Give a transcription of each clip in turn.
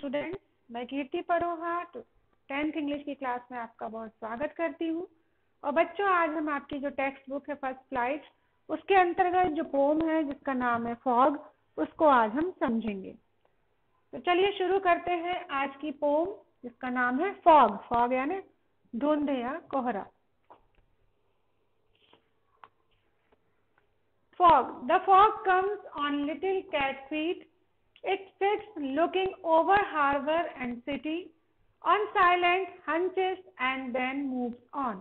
Student मैं Kirti Paroha tenth English की class में आपका बहुत स्वागत करती हूँ। और बच्चों, आज हम आपकी जो टेक्स्ट बुक है फ़र्स्ट फ़्लाइट उसके अंतर्गत जो पोम है, जिसका नाम है फॉग उसको आज हम समझेंगे। तो चलिए शुरू करते हैं आज की पोम जिसका नाम है फॉग फॉग यानी धुंध या कोहरा। Fog the fog comes on little cat feet It sits looking over harbor and city on silent hunches, and then moves on.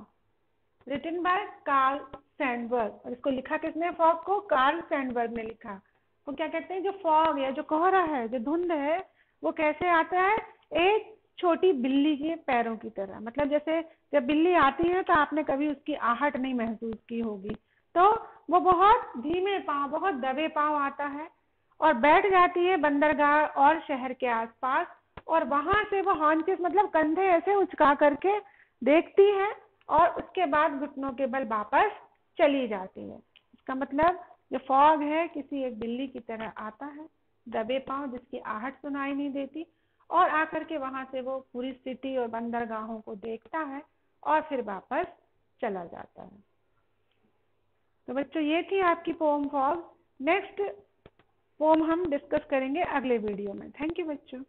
Written by Carl Sandburg. और इसको लिखा किसने? फॉग को कार्ल सैंडबर्ग ने लिखा। वो क्या कहते हैं? जो फॉग या जो कोहरा है, जो धुंध है, वो कैसे आता है? एक छोटी बिल्ली के पैरों की तरह। मतलब जैसे जब बिल्ली आती है तो आपने कभी उसकी आहट नहीं महसूस की होगी। तो वो बहुत धीमे पाँव, बहुत दबे पाँव आता है। और बैठ जाती है बंदरगाह और शहर के आसपास, और वहाँ से वो हॉन्चेस मतलब कंधे ऐसे उचका करके देखती है, और उसके बाद घुटनों के बल वापस चली जाती है। इसका मतलब जो फॉग है, किसी एक बिल्ली की तरह आता है, दबे पाँव जिसकी आहट सुनाई नहीं देती, और आकर के वहाँ से वो पूरी सिटी और बंदरगाहों को देखता है, और फिर वापस चला जाता है। तो बच्चों, ये थी आपकी पोम फॉग। नेक्स्ट वो हम डिस्कस करेंगे अगले वीडियो में. थैंक यू बच्चों.